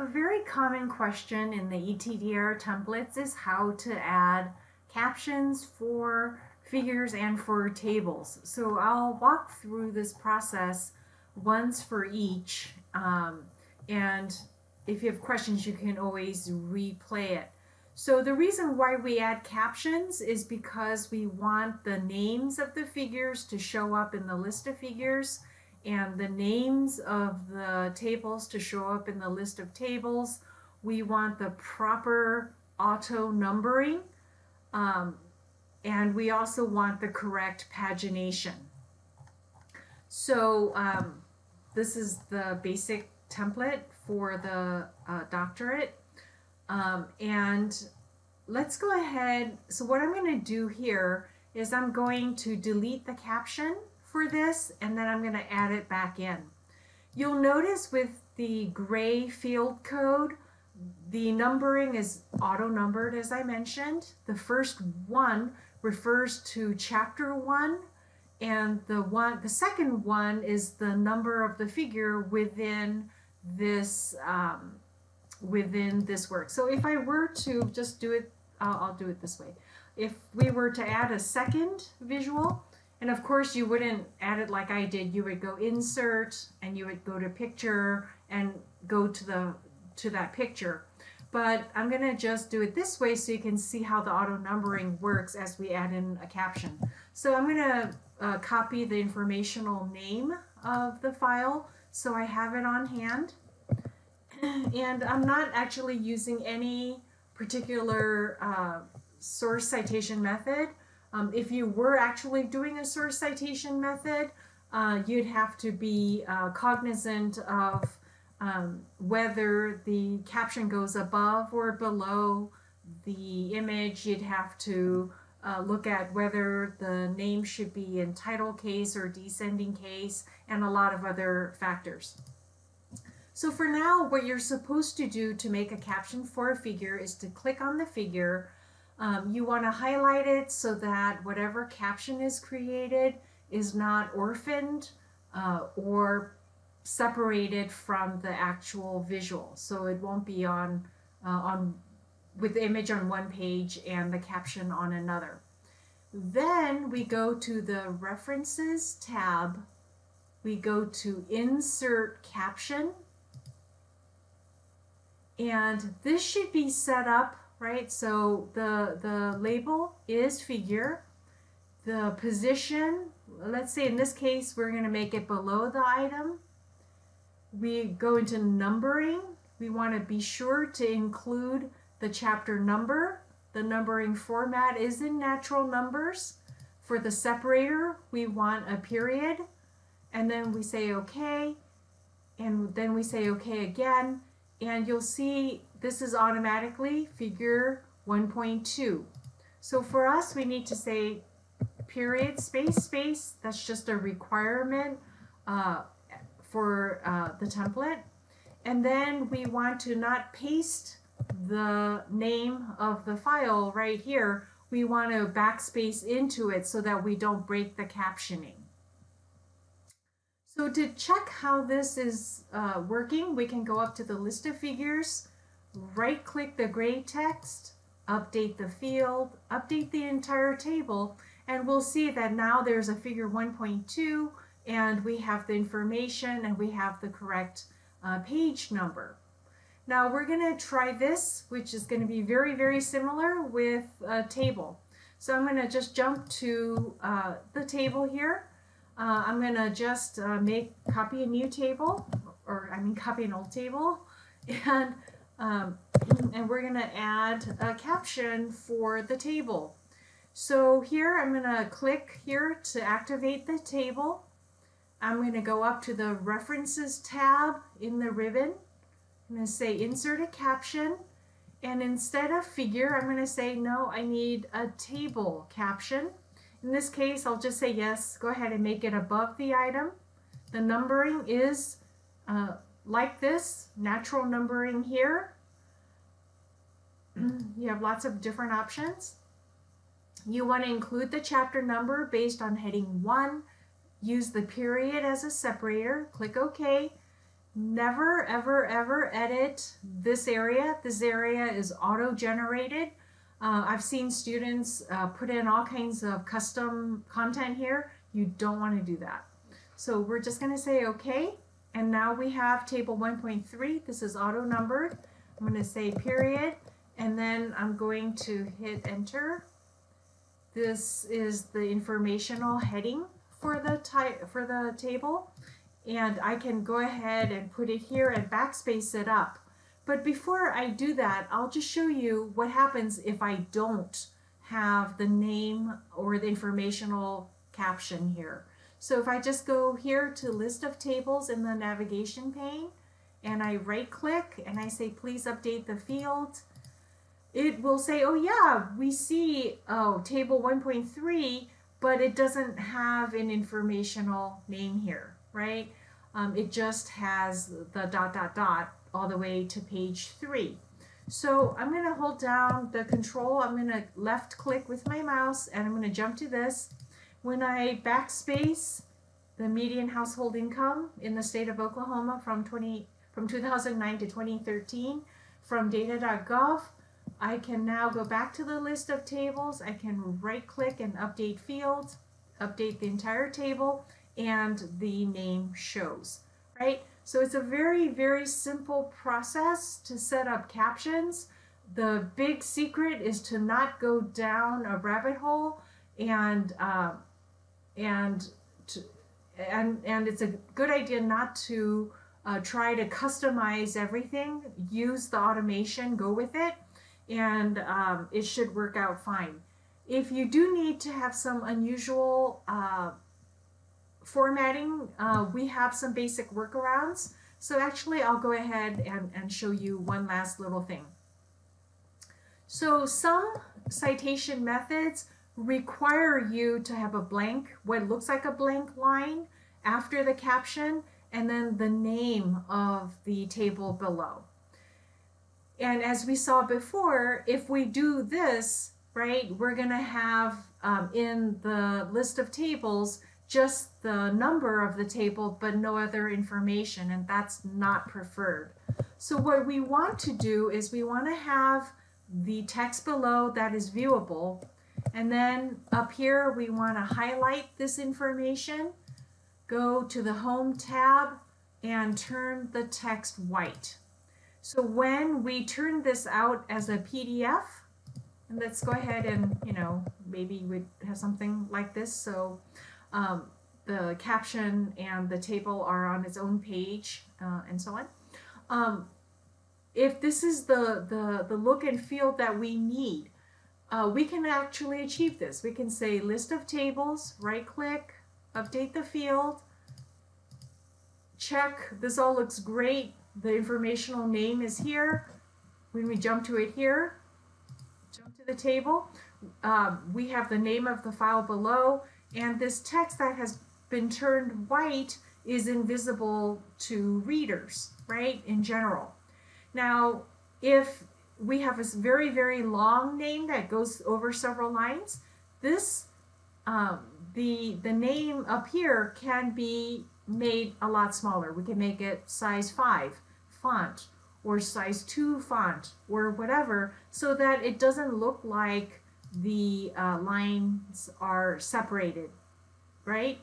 A very common question in the ETDR templates is how to add captions for figures and for tables. So I'll walk through this process once for each. Um, and if you have questions, you can always replay it. So the reason why we add captions is because we want the names of the figures to show up in the list of figures and the names of the tables to show up in the list of tables. We want the proper auto numbering. Um, and we also want the correct pagination. So um, this is the basic template for the uh, doctorate. Um, and let's go ahead. So what I'm going to do here is I'm going to delete the caption for this and then I'm going to add it back in. You'll notice with the gray field code, the numbering is auto numbered as I mentioned. The first one refers to chapter one and the one the second one is the number of the figure within this um, within this work. So if I were to just do it, I'll, I'll do it this way. If we were to add a second visual, and of course, you wouldn't add it like I did. You would go insert and you would go to picture and go to the to that picture. But I'm going to just do it this way so you can see how the auto numbering works as we add in a caption. So I'm going to uh, copy the informational name of the file so I have it on hand. And I'm not actually using any particular uh, source citation method. Um, if you were actually doing a source citation method, uh, you'd have to be uh, cognizant of um, whether the caption goes above or below the image. You'd have to uh, look at whether the name should be in title case or descending case and a lot of other factors. So for now, what you're supposed to do to make a caption for a figure is to click on the figure, um, you want to highlight it so that whatever caption is created is not orphaned uh, or separated from the actual visual. So it won't be on, uh, on with the image on one page and the caption on another. Then we go to the References tab. We go to Insert Caption. And this should be set up right? So the, the label is figure. The position, let's say in this case, we're going to make it below the item. We go into numbering. We want to be sure to include the chapter number. The numbering format is in natural numbers. For the separator, we want a period. And then we say OK. And then we say OK again. And you'll see this is automatically figure 1.2. So for us, we need to say period, space, space. That's just a requirement uh, for uh, the template. And then we want to not paste the name of the file right here. We want to backspace into it so that we don't break the captioning. So to check how this is uh, working, we can go up to the list of figures right click the gray text, update the field, update the entire table, and we'll see that now there's a figure 1.2 and we have the information and we have the correct uh, page number. Now we're going to try this, which is going to be very, very similar with a table. So I'm going to just jump to uh, the table here. Uh, I'm going to just uh, make copy a new table, or I mean copy an old table, and um, and we're going to add a caption for the table. So here I'm going to click here to activate the table. I'm going to go up to the References tab in the ribbon. I'm going to say Insert a Caption. And instead of figure, I'm going to say, no, I need a table caption. In this case, I'll just say yes. Go ahead and make it above the item. The numbering is uh, like this, natural numbering here. you have lots of different options. You want to include the chapter number based on heading 1. Use the period as a separator. Click OK. never, ever, ever edit this area. This area is auto-generated. Uh, I've seen students uh, put in all kinds of custom content here. You don't want to do that. So we're just going to say OK. And now we have table 1.3. This is auto numbered. I'm going to say period. And then I'm going to hit enter. This is the informational heading for the type for the table and I can go ahead and put it here and backspace it up. But before I do that, I'll just show you what happens if I don't have the name or the informational caption here. So if I just go here to list of tables in the navigation pane and I right click and I say please update the field, it will say, oh yeah, we see oh table 1.3, but it doesn't have an informational name here right? Um, it just has the dot dot dot all the way to page three. So I'm going to hold down the control. I'm going to left click with my mouse and I'm going to jump to this. When I backspace the median household income in the state of Oklahoma from 20 from 2009 to 2013 from data.gov, I can now go back to the list of tables. I can right click and update fields, update the entire table, and the name shows, right? So it's a very, very simple process to set up captions. The big secret is to not go down a rabbit hole and uh, and to, and and it's a good idea not to uh, try to customize everything. Use the automation, go with it, and um, it should work out fine. If you do need to have some unusual uh, formatting, uh, we have some basic workarounds. So actually, I'll go ahead and, and show you one last little thing. So some citation methods require you to have a blank, what looks like a blank line after the caption, and then the name of the table below. And as we saw before, if we do this, right, we're going to have um, in the list of tables, just the number of the table but no other information and that's not preferred. So what we want to do is we want to have the text below that is viewable and then up here we want to highlight this information, go to the home tab and turn the text white. So when we turn this out as a PDF, and let's go ahead and, you know, maybe we have something like this. So um, the caption and the table are on its own page uh, and so on. Um, if this is the, the, the look and feel that we need, uh, we can actually achieve this. We can say list of tables, right click, update the field, check, this all looks great. The informational name is here. When we jump to it here, jump to the table, uh, we have the name of the file below and this text that has been turned white is invisible to readers, right, in general. Now, if we have a very, very long name that goes over several lines, this, um, the, the name up here can be made a lot smaller. We can make it size 5 font or size 2 font or whatever so that it doesn't look like the uh, lines are separated, right?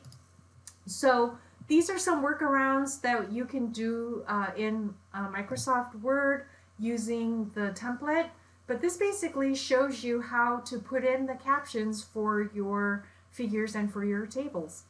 So these are some workarounds that you can do uh, in uh, Microsoft Word using the template. But this basically shows you how to put in the captions for your figures and for your tables.